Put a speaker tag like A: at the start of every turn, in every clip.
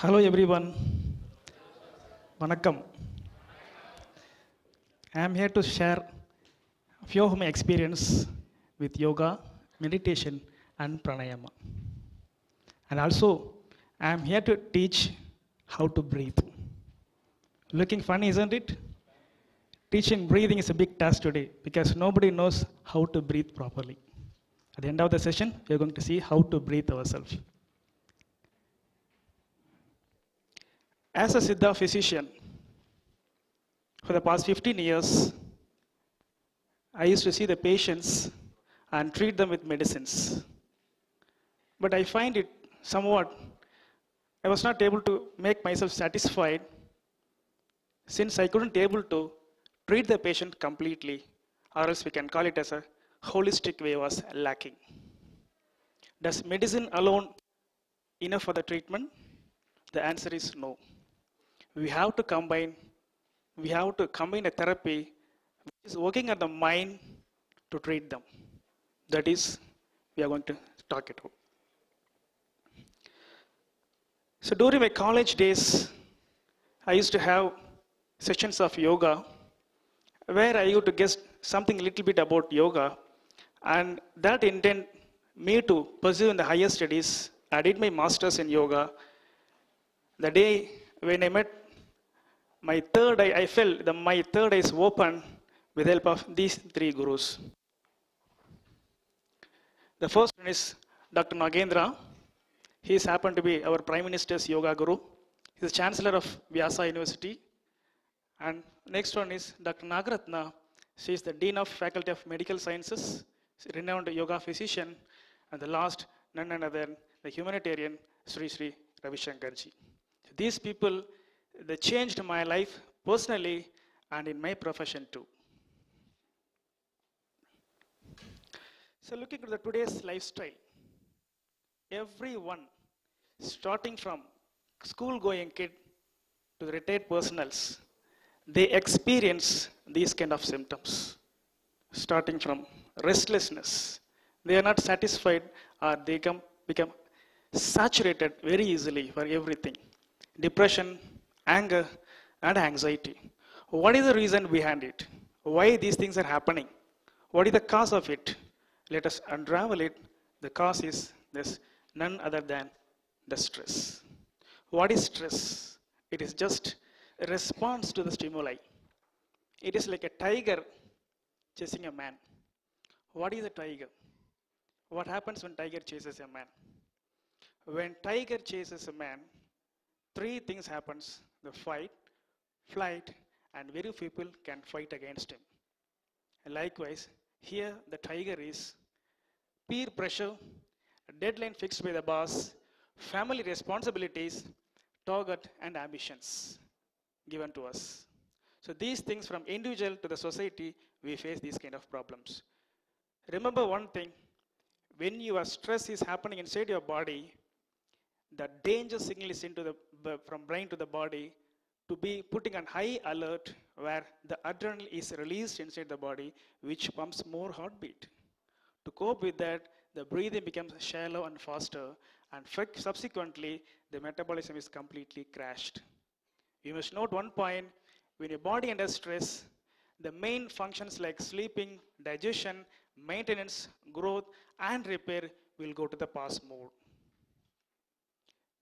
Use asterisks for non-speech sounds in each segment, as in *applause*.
A: Hello everyone. Vanakkam. I am here to share a few of my experience with yoga, meditation and pranayama. And also I am here to teach how to breathe. Looking funny, isn't it? Teaching breathing is a big task today because nobody knows how to breathe properly. At the end of the session, we are going to see how to breathe ourselves. As a Siddha physician, for the past 15 years, I used to see the patients and treat them with medicines. But I find it somewhat, I was not able to make myself satisfied since I couldn't able to treat the patient completely, or else we can call it as a holistic way was lacking. Does medicine alone enough for the treatment? The answer is no. We have to combine, we have to combine a therapy which is working on the mind to treat them. That is, we are going to talk it out. So during my college days, I used to have sessions of yoga where I used to guess something a little bit about yoga, and that intent me to pursue in the higher studies. I did my masters in yoga. The day when I met my third eye, I felt that my third eye is open with the help of these three gurus. The first one is Dr. Nagendra. He is happened to be our Prime Minister's yoga guru. He is Chancellor of Vyasa University. And next one is Dr. Nagaratna. She is the Dean of Faculty of Medical Sciences, renowned yoga physician. And the last, none other than the humanitarian Sri Sri Ravi Shankarji. These people, they changed my life personally and in my profession too. So looking at the today's lifestyle, everyone, starting from school-going kid to the retired personals, they experience these kind of symptoms, starting from restlessness. They are not satisfied or they come, become saturated very easily for everything. Depression, anger, and anxiety. What is the reason behind it? Why these things are happening? What is the cause of it? Let us unravel it. The cause is this none other than the stress. What is stress? It is just a response to the stimuli. It is like a tiger chasing a man. What is a tiger? What happens when tiger chases a man? When tiger chases a man, three things happens. The fight, flight, and very few people can fight against him. Likewise, here the tiger is peer pressure, deadline fixed by the boss, family responsibilities, target and ambitions given to us. So these things from individual to the society, we face these kind of problems. Remember one thing, when your stress is happening inside your body, the danger signal is into the from brain to the body to be putting on high alert where the adrenaline is released inside the body which pumps more heartbeat. To cope with that the breathing becomes shallow and faster and subsequently the metabolism is completely crashed. You must note one point. When your body under stress the main functions like sleeping digestion maintenance growth and repair will go to the pause mode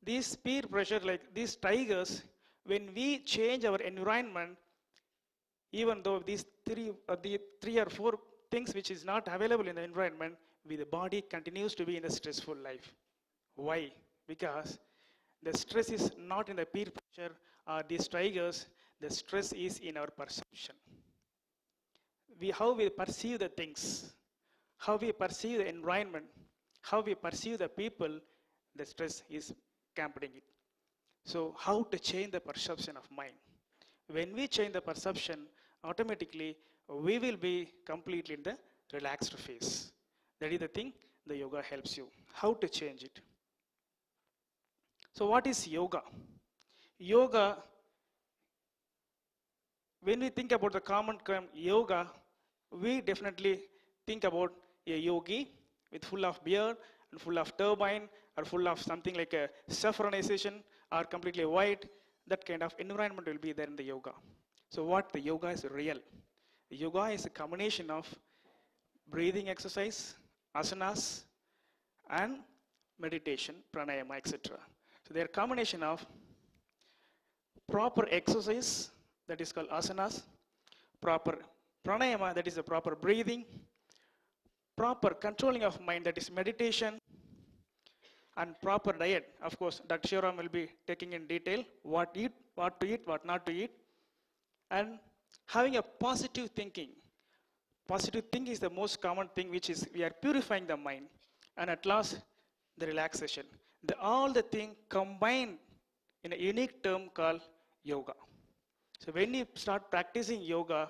A: these peer pressure, like these tigers, when we change our environment, even though these three, uh, the three or four things which is not available in the environment, we, the body continues to be in a stressful life. Why? Because the stress is not in the peer pressure or these tigers, the stress is in our perception. We, how we perceive the things, how we perceive the environment, how we perceive the people, the stress is accompanying it. So, how to change the perception of mind? When we change the perception, automatically we will be completely in the relaxed phase. That is the thing the yoga helps you. How to change it? So, what is yoga? Yoga, when we think about the common term yoga, we definitely think about a yogi with full of beard and full of turbine or full of something like a saffronization or completely white, that kind of environment will be there in the yoga. So what the yoga is real. Yoga is a combination of breathing exercise, asanas, and meditation, pranayama, etc. So they are combination of proper exercise, that is called asanas, proper pranayama, that is the proper breathing, proper controlling of mind, that is meditation, and proper diet. Of course, Dr. Shivaram will be taking in detail what eat, what to eat, what not to eat, and having a positive thinking. Positive thinking is the most common thing, which is we are purifying the mind, and at last, the relaxation. The, all the thing combined in a unique term called yoga. So when you start practicing yoga,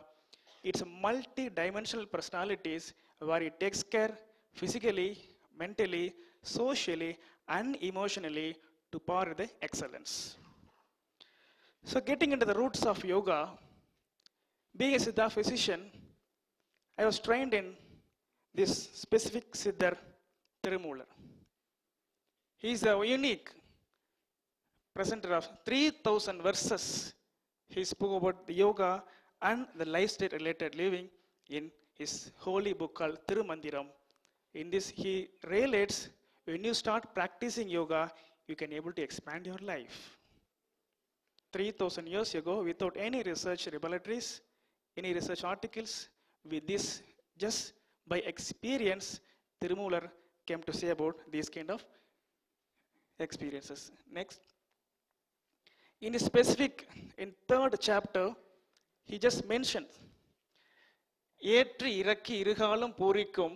A: it's a multi-dimensional personalities where it takes care physically, mentally, socially, and emotionally to power the excellence. So getting into the roots of yoga, being a Siddha physician, I was trained in this specific Siddhar Tirumular. He is a unique presenter of 3000 verses. He spoke about the yoga and the lifestyle related living in his holy book called Tirumandiram. In this, he relates when you start practicing yoga, you can able to expand your life. 3000 years ago, without any research laboratories, any research articles, with this, just by experience, Tirumular came to say about these kind of experiences. Next. In specific, in third chapter, he just mentioned, ஏற்றி இறக்கி இருகாலம் பூரிக்கும்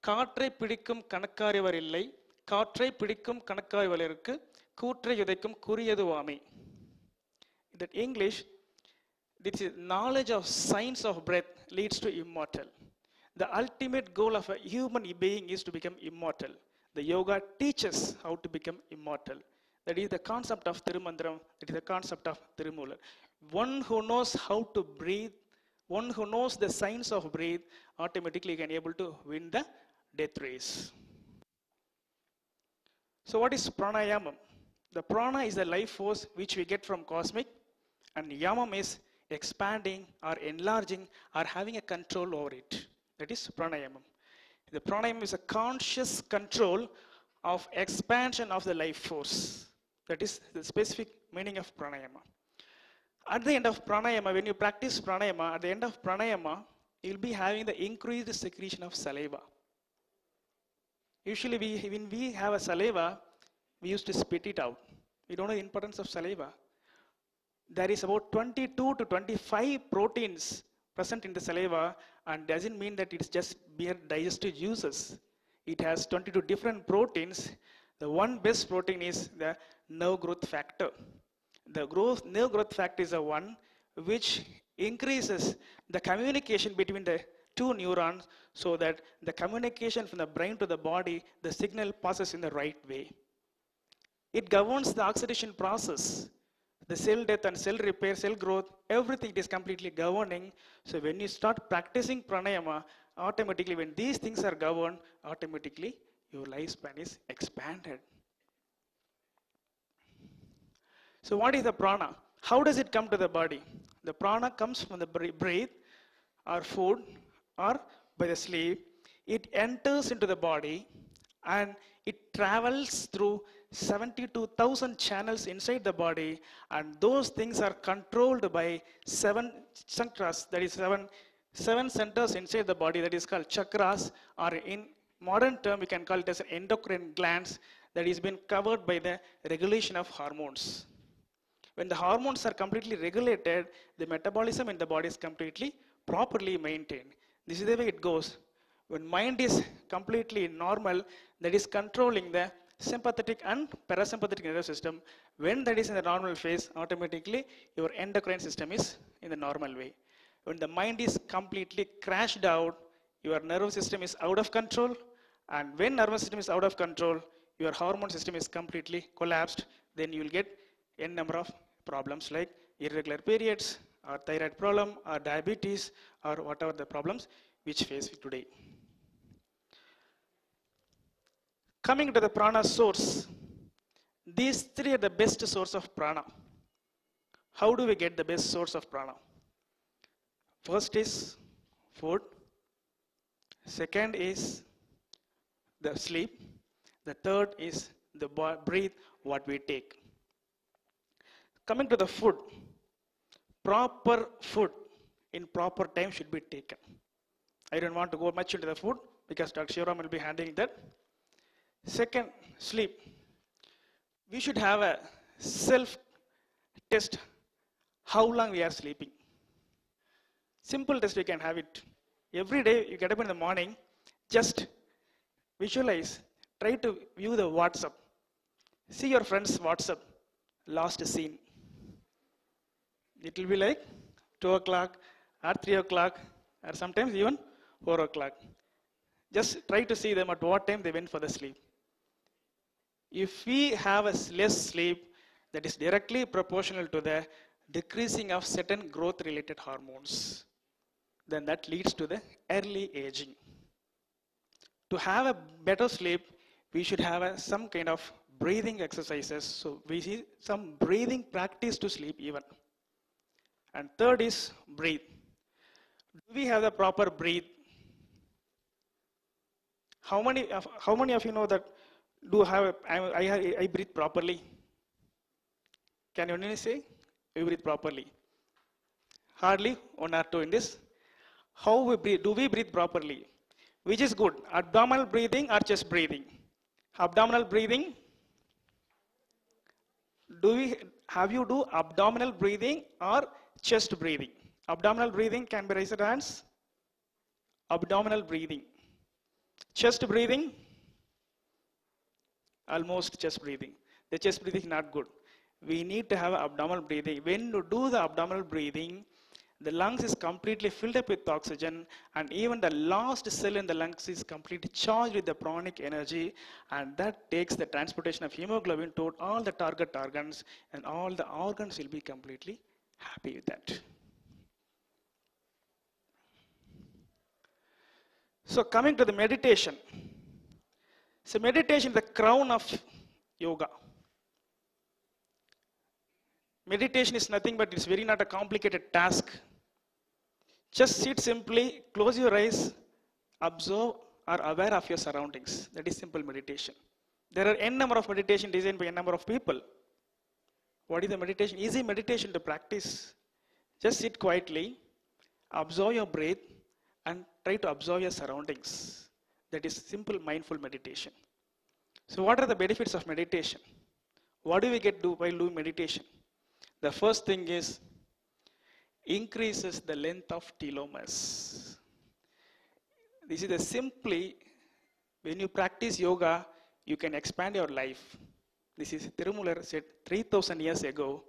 A: காற்றை பிடிக்கும் கணக்காரிவர் இல்லை காற்றை பிடிக்கும் கணக்காரிவருக்கு கூற்றை உதைக்கும் குறியதுவாமை that English, this is knowledge of science of breath leads to immortal. The ultimate goal of a human being is to become immortal. The yoga teaches how to become immortal. That is the concept of Tirumandram, that is the concept of Tirumular. One who knows how to breathe, one who knows the science of breathe, automatically can able to win the death race. So what is pranayama? The prana is the life force which we get from cosmic and yamam is expanding or enlarging or having a control over it. That is pranayama. The pranayama is a conscious control of expansion of the life force. That is the specific meaning of pranayama. At the end of pranayama, when you practice pranayama, at the end of pranayama, you'll be having the increased secretion of saliva. Usually, we, when we have a saliva, we used to spit it out. We don't know the importance of saliva. There is about 22 to 25 proteins present in the saliva, and doesn't mean that it's just mere digestive juices. It has 22 different proteins. The one best protein is the nerve growth factor. The growth, nerve growth factor is the one which increases the communication between the two neurons so that the communication from the brain to the body, the signal passes in the right way. It governs the oxidation process, the cell death and cell repair, cell growth, everything is completely governing. So when you start practicing pranayama, automatically when these things are governed, automatically your lifespan is expanded. So what is the prana? How does it come to the body? The prana comes from the breath or food or by the sleep. It enters into the body and it travels through 72,000 channels inside the body and those things are controlled by seven chakras, that is seven, seven centers inside the body that is called chakras or in modern term we can call it as endocrine glands that is been covered by the regulation of hormones. When the hormones are completely regulated, the metabolism in the body is completely properly maintained. This is the way it goes. When mind is completely normal, that is controlling the sympathetic and parasympathetic nervous system. When that is in the normal phase, automatically your endocrine system is in the normal way. When the mind is completely crashed out, your nervous system is out of control. And when nervous system is out of control, your hormone system is completely collapsed. Then you will get n number of problems like irregular periods, or thyroid problem, or diabetes, or whatever the problems which face today. Coming to the prana source, These three are the best source of prana. How do we get the best source of prana? First is food. Second is the sleep. The third is the breathe what we take. Coming to the food, proper food in proper time should be taken. I don't want to go much into the food because Dr. Shivaram will be handling that. Second, sleep. We should have a self test how long we are sleeping. Simple test we can have it. Every day you get up in the morning, just visualize, try to view the WhatsApp. See your friend's WhatsApp, last seen. It will be like 2 o'clock or 3 o'clock or sometimes even 4 o'clock. Just try to see them at what time they went for the sleep. If we have a less sleep, that is directly proportional to the decreasing of certain growth related hormones, then that leads to the early aging. To have a better sleep, we should have a, some kind of breathing exercises. So we see some breathing practice to sleep even. And third is breathe. Do we have the proper breathe? How many of, how many of you know that do have I, I, breathe properly? Can you only say we breathe properly? Hardly one or two in this. How we breathe? Do we breathe properly? Which is good? Abdominal breathing or chest breathing? Abdominal breathing. Do we have you do abdominal breathing or chest breathing? Abdominal breathing can be raised hands. Abdominal breathing. Chest breathing. Almost chest breathing. The chest breathing is not good. We need to have abdominal breathing. When you do the abdominal breathing, the lungs is completely filled up with oxygen and even the last cell in the lungs is completely charged with the pranic energy and that takes the transportation of hemoglobin to all the target organs and all the organs will be completely happy with that. So coming to the meditation. So meditation is the crown of yoga. Meditation is nothing but it's very not a complicated task. Just sit simply, close your eyes, observe, are aware of your surroundings. That is simple meditation. There are n number of meditation designed by n number of people. What is the meditation? Easy meditation to practice. Just sit quietly, observe your breath, and try to observe your surroundings. That is simple mindful meditation. So, what are the benefits of meditation? What do we get do while doing meditation? The first thing is increases the length of telomeres. This is the simply when you practice yoga, you can expand your life. This is Tirumular said 3000 years ago.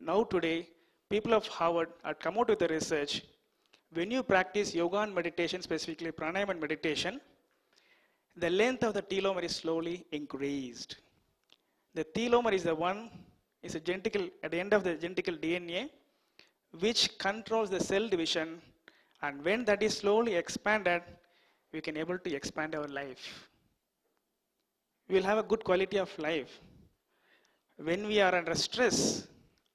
A: Now today, people of Harvard have come out with a research. When you practice yoga and meditation, specifically pranayama and meditation, the length of the telomere is slowly increased. The telomere is the one, is a genetical, at the end of the genetical DNA, which controls the cell division. And when that is slowly expanded, we can able to expand our life. We will have a good quality of life. When we are under stress,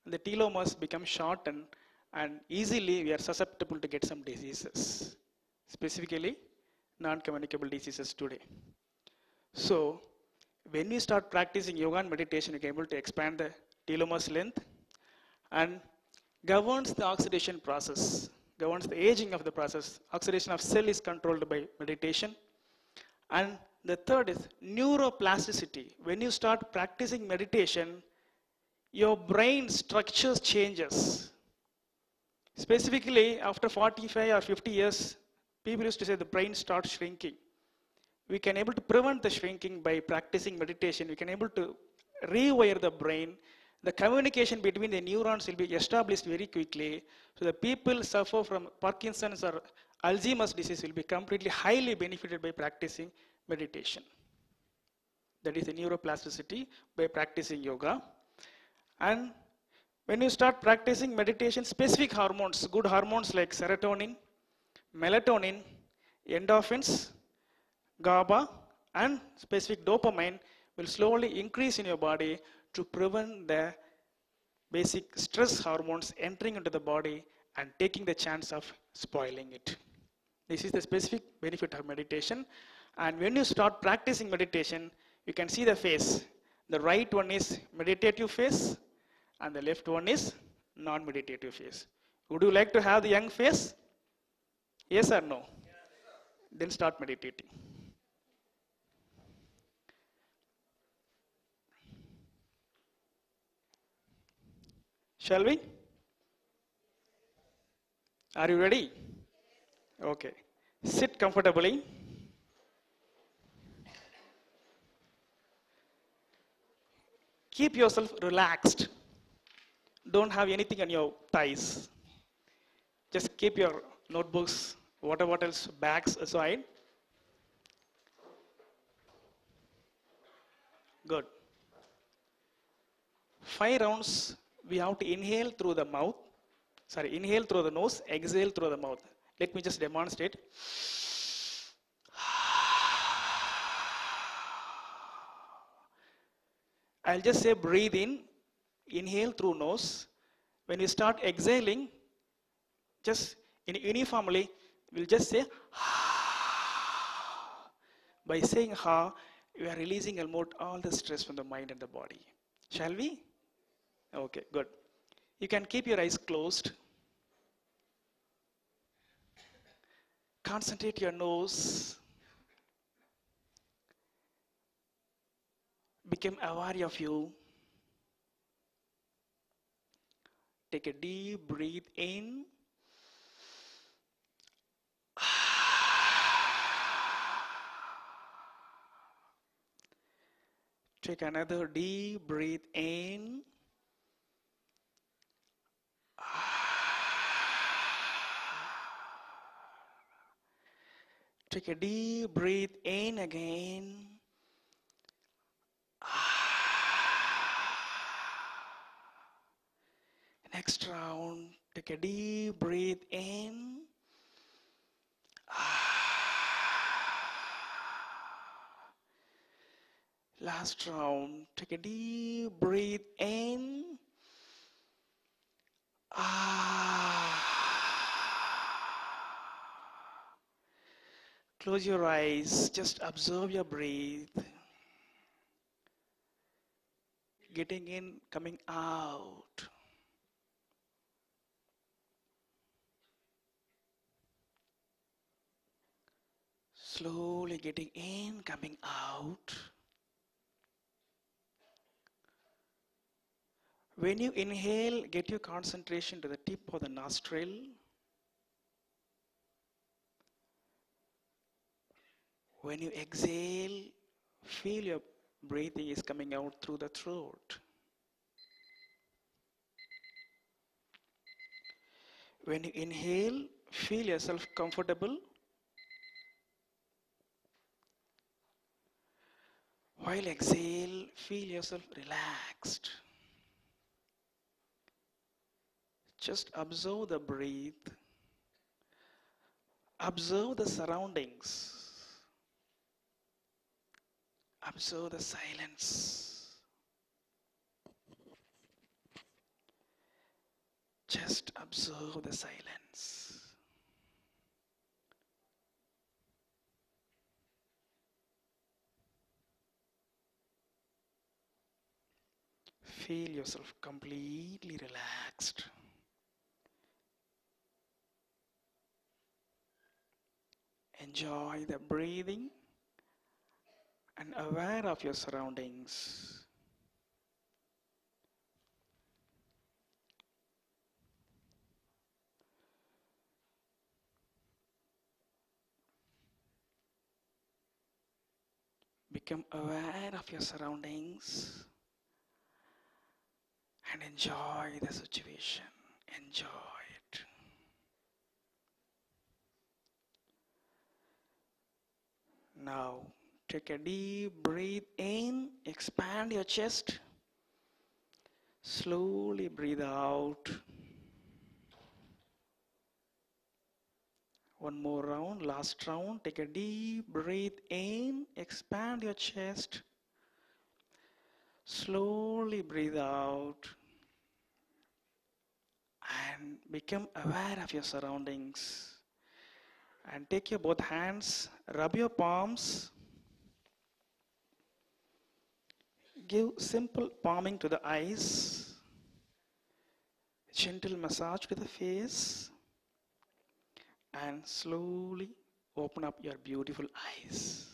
A: the telomeres become shortened and easily we are susceptible to get some diseases, specifically non-communicable diseases today. So, when we start practicing yoga and meditation, we can able to expand the telomeres length and governs the oxidation process, governs the aging of the process. Oxidation of cell is controlled by meditation. And the third is neuroplasticity. When you start practicing meditation, your brain structures changes. Specifically, after 45 or 50 years, people used to say the brain starts shrinking. We can able to prevent the shrinking by practicing meditation. We can able to rewire the brain. The communication between the neurons will be established very quickly. So the people suffer from Parkinson's or Alzheimer's disease will be completely highly benefited by practicing meditation. That is the neuroplasticity by practicing yoga. And when you start practicing meditation, specific hormones, good hormones like serotonin, melatonin, endorphins, GABA, and specific dopamine will slowly increase in your body to prevent the basic stress hormones entering into the body and taking the chance of spoiling it. This is the specific benefit of meditation. And when you start practicing meditation, you can see the face. The right one is meditative face, and the left one is non meditative face. Would you like to have the young face? Yes or no? Then start meditating. Shall we? Are you ready? Okay. Sit comfortably. Keep yourself relaxed. Don't have anything on your thighs. Just keep your notebooks, water bottles, bags aside. Good. Five rounds, we have to inhale through the mouth. Sorry, inhale through the nose, exhale through the mouth. Let me just demonstrate. I'll just say breathe in, inhale through nose. When you start exhaling, just in uniformly, we'll just say ha. *sighs* by saying ha, we are releasing almost all the stress from the mind and the body. Shall we? Okay, good. You can keep your eyes closed. Concentrate your nose. Become aware of you. Take a deep breath in. *sighs* Take another deep breath in. *sighs* Take a deep breath in again. Next round, take a deep breath in. Ah. Last round, take a deep breath in. Ah. Close your eyes, just observe your breath. Getting in, coming out. Slowly getting in, coming out. When you inhale, get your concentration to the tip of the nostril. When you exhale, feel your breathing is coming out through the throat. When you inhale, feel yourself comfortable. While exhale, feel yourself relaxed. Just observe the breath. Observe the surroundings. Observe the silence. Just observe the silence. Feel yourself completely relaxed. Enjoy the breathing and aware of your surroundings. Become aware of your surroundings and enjoy the situation. Enjoy it. Now, take a deep breath in, expand your chest. Slowly breathe out. One more round, last round. Take a deep breath in, expand your chest. Slowly breathe out and become aware of your surroundings. And take your both hands, rub your palms. Give simple palming to the eyes, gentle massage to the face, and slowly open up your beautiful eyes.